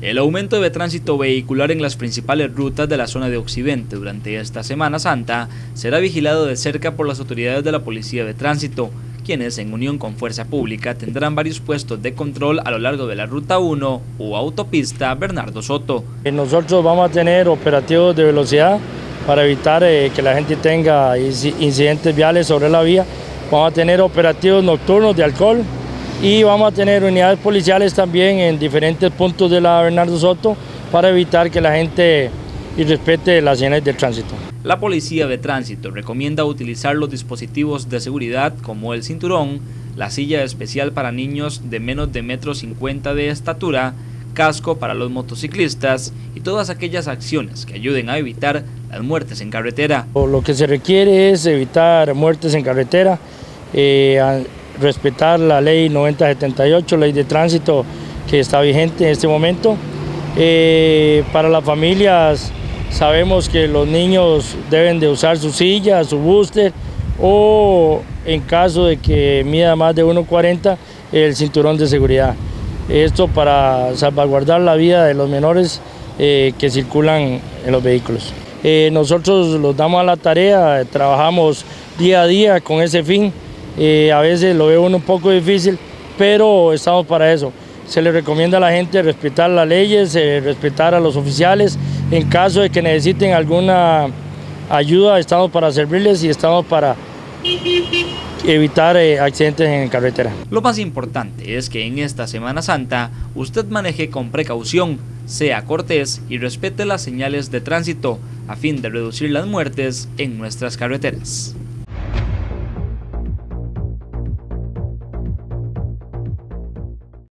El aumento de tránsito vehicular en las principales rutas de la zona de Occidente durante esta Semana Santa será vigilado de cerca por las autoridades de la Policía de Tránsito, quienes en unión con Fuerza Pública tendrán varios puestos de control a lo largo de la Ruta 1 o autopista Bernardo Soto. Nosotros vamos a tener operativos de velocidad para evitar eh, que la gente tenga incidentes viales sobre la vía. Vamos a tener operativos nocturnos de alcohol, y vamos a tener unidades policiales también en diferentes puntos de la Bernardo Soto para evitar que la gente irrespete las señales de tránsito. La Policía de Tránsito recomienda utilizar los dispositivos de seguridad como el cinturón, la silla especial para niños de menos de metro cincuenta de estatura, casco para los motociclistas y todas aquellas acciones que ayuden a evitar las muertes en carretera. Lo que se requiere es evitar muertes en carretera, eh, respetar la ley 9078, ley de tránsito que está vigente en este momento. Eh, para las familias sabemos que los niños deben de usar su silla, su booster o en caso de que mida más de 1,40 el cinturón de seguridad. Esto para salvaguardar la vida de los menores eh, que circulan en los vehículos. Eh, nosotros los damos a la tarea, trabajamos día a día con ese fin. Eh, a veces lo veo uno un poco difícil, pero estamos para eso. Se le recomienda a la gente respetar las leyes, eh, respetar a los oficiales. En caso de que necesiten alguna ayuda, estamos para servirles y estamos para evitar eh, accidentes en carretera. Lo más importante es que en esta Semana Santa usted maneje con precaución, sea cortés y respete las señales de tránsito a fin de reducir las muertes en nuestras carreteras.